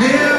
Yeah.